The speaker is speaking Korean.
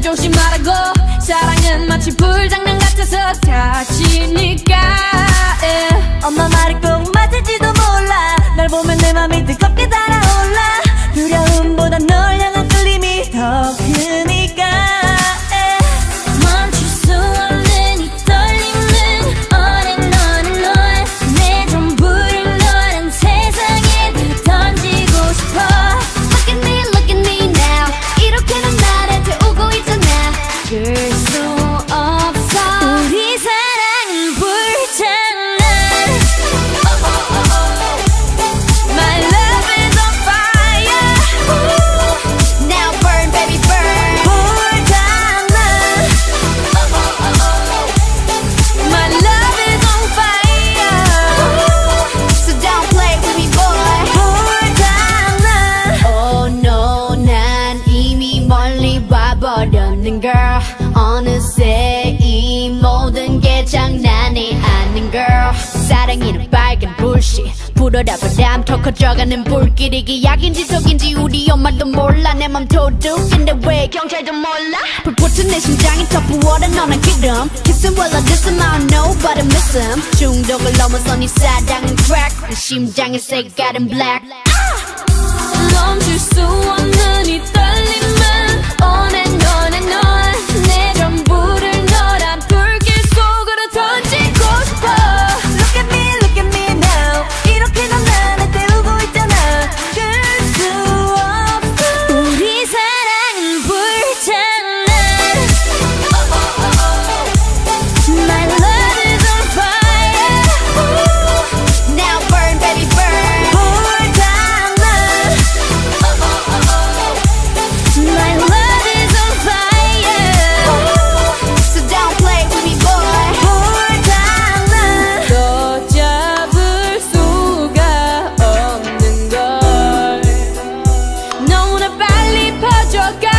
조심하고. 사랑은 마치 불장난 같아서 다치니까. yeah. 엄마 말이 꼭 와버렸는 girl. 어느새 이 모든 게 장난이 아닌 girl. 사랑이는 빨간 불씨. 불어라 바람 더 커져가는 불길 이게 약인지 독인지 우리 엄마도 몰라 내 맘 도둑인데 왜 경찰도 몰라 불붙은 내 심장이 더 부어라 너는 기름 Kissing while I diss him I don't know but I miss him 중독을 넘어서 네 사랑은 crack 내 심장의 색깔은 black yo